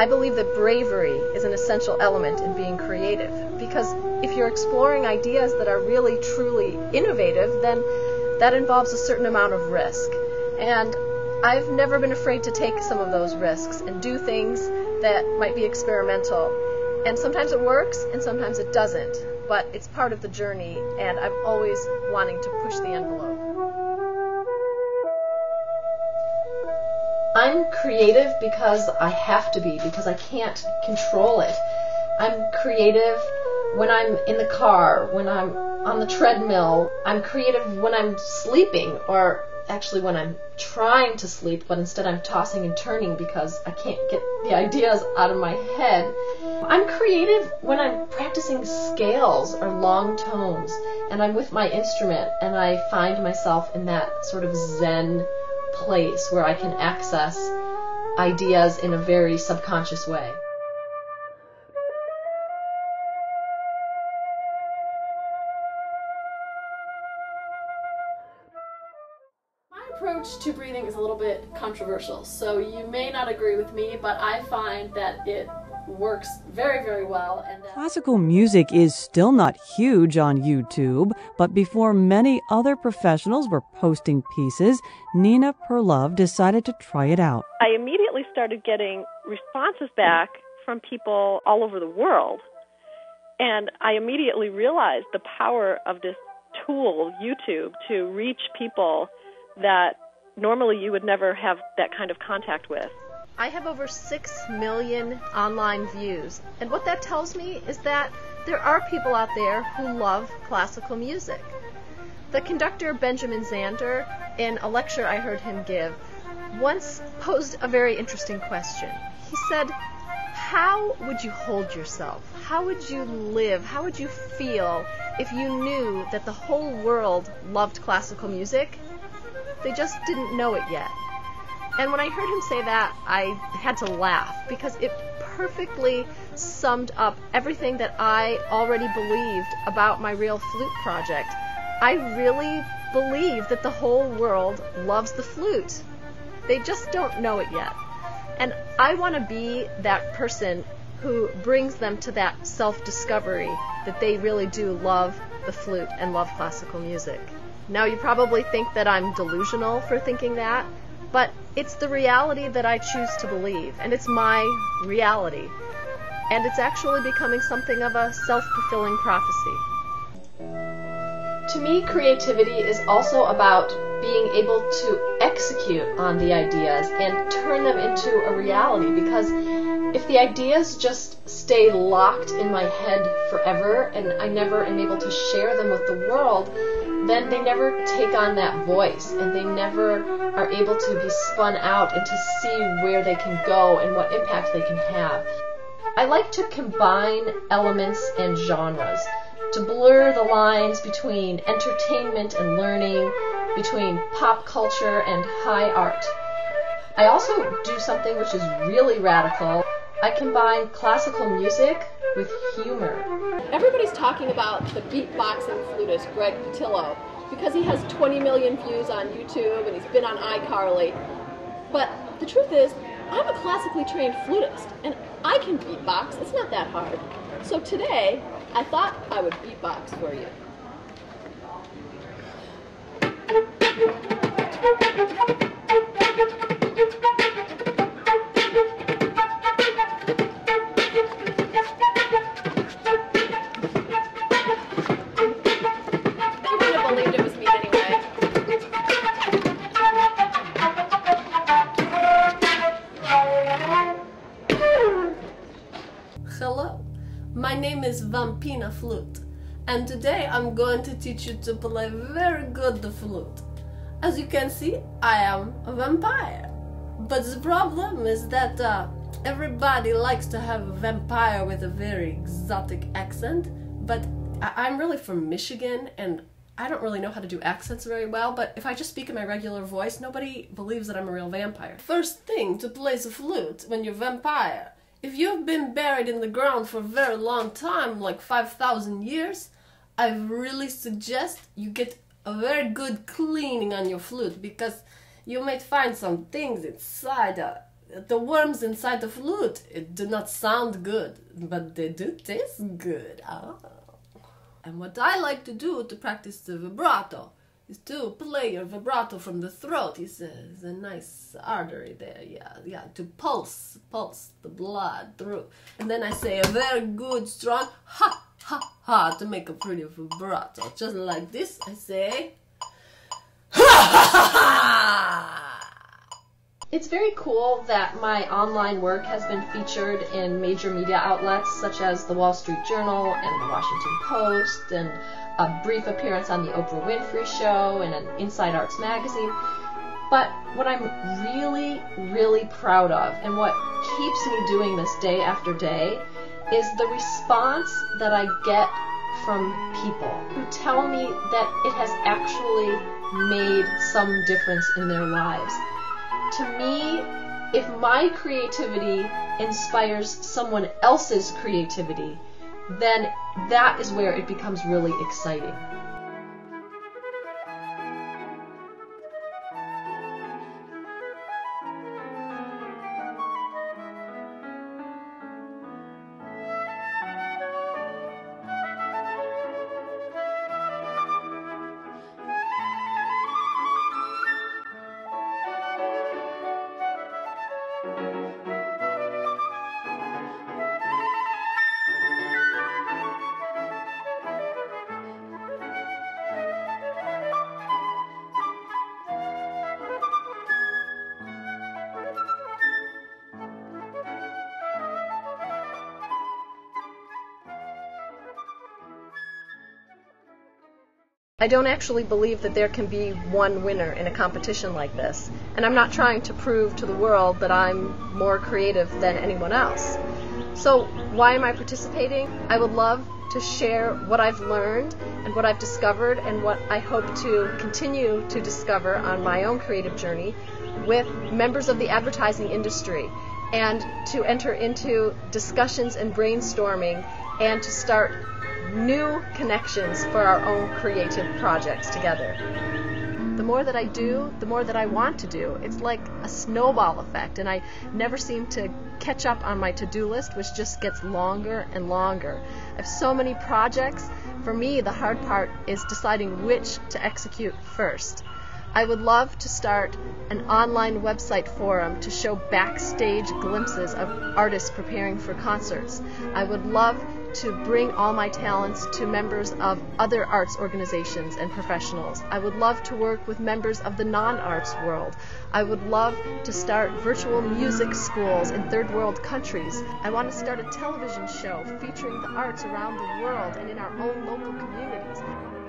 I believe that bravery is an essential element in being creative because if you're exploring ideas that are really truly innovative, then that involves a certain amount of risk. And I've never been afraid to take some of those risks and do things that might be experimental. And sometimes it works and sometimes it doesn't, but it's part of the journey and I'm always wanting to push the envelope. I'm creative because I have to be, because I can't control it. I'm creative when I'm in the car, when I'm on the treadmill. I'm creative when I'm sleeping, or actually when I'm trying to sleep, but instead I'm tossing and turning because I can't get the ideas out of my head. I'm creative when I'm practicing scales or long tones, and I'm with my instrument, and I find myself in that sort of zen place where I can access ideas in a very subconscious way. My approach to breathing is a little bit controversial, so you may not agree with me, but I find that it works very, very well. And that Classical music is still not huge on YouTube, but before many other professionals were posting pieces, Nina Perlove decided to try it out. I immediately started getting responses back from people all over the world. And I immediately realized the power of this tool, YouTube, to reach people that normally you would never have that kind of contact with. I have over 6 million online views, and what that tells me is that there are people out there who love classical music. The conductor Benjamin Zander, in a lecture I heard him give, once posed a very interesting question. He said, How would you hold yourself? How would you live? How would you feel if you knew that the whole world loved classical music? They just didn't know it yet. And when I heard him say that, I had to laugh because it perfectly summed up everything that I already believed about my real flute project. I really believe that the whole world loves the flute. They just don't know it yet. And I want to be that person who brings them to that self discovery that they really do love the flute and love classical music. Now, you probably think that I'm delusional for thinking that, but it's the reality that I choose to believe, and it's my reality. And it's actually becoming something of a self fulfilling prophecy. To me, creativity is also about being able to execute on the ideas and turn them into a reality because if the ideas just stay locked in my head forever and I never am able to share them with the world, then they never take on that voice and they never are able to be spun out and to see where they can go and what impact they can have. I like to combine elements and genres to blur the lines between entertainment and learning, between pop culture and high art. I also do something which is really radical. I combine classical music with humor. everybody's talking about the beatboxing flutist Greg Pattillo because he has 20 million views on YouTube and he's been on iCarly. But the truth is, I'm a classically trained flutist and I can beatbox. It's not that hard. So today, I thought I would beatbox for you. Hello, my name is Vampina Flute, and today I'm going to teach you to play very good the flute. As you can see, I am a vampire. But the problem is that uh, everybody likes to have a vampire with a very exotic accent, but I- I'm really from Michigan and I don't really know how to do accents very well, but if I just speak in my regular voice, nobody believes that I'm a real vampire. First thing to play the flute when you're vampire. If you've been buried in the ground for a very long time, like 5,000 years, I really suggest you get a very good cleaning on your flute because you might find some things inside uh, the worms inside the flute it do not sound good, but they do taste good. Oh. And what I like to do to practice the vibrato to play your vibrato from the throat. It's a, it's a nice artery there, yeah, yeah, to pulse, pulse the blood through. And then I say a very good, strong ha, ha, ha to make a pretty vibrato. Just like this, I say ha, ha, ha. It's very cool that my online work has been featured in major media outlets such as the Wall Street Journal and the Washington Post, and a brief appearance on the Oprah Winfrey Show and an Inside Arts magazine. But what I'm really, really proud of, and what keeps me doing this day after day, is the response that I get from people who tell me that it has actually made some difference in their lives to me, if my creativity inspires someone else's creativity, then that is where it becomes really exciting. I don't actually believe that there can be one winner in a competition like this. And I'm not trying to prove to the world that I'm more creative than anyone else. So, why am I participating? I would love to share what I've learned and what I've discovered and what I hope to continue to discover on my own creative journey with members of the advertising industry and to enter into discussions and brainstorming and to start new connections for our own creative projects together. The more that I do, the more that I want to do. It's like a snowball effect, and I never seem to catch up on my to do list, which just gets longer and longer. I have so many projects. For me, the hard part is deciding which to execute first. I would love to start an online website forum to show backstage glimpses of artists preparing for concerts. I would love to bring all my talents to members of other arts organizations and professionals. I would love to work with members of the non arts world. I would love to start virtual music schools in third world countries. I want to start a television show featuring the arts around the world and in our own local communities.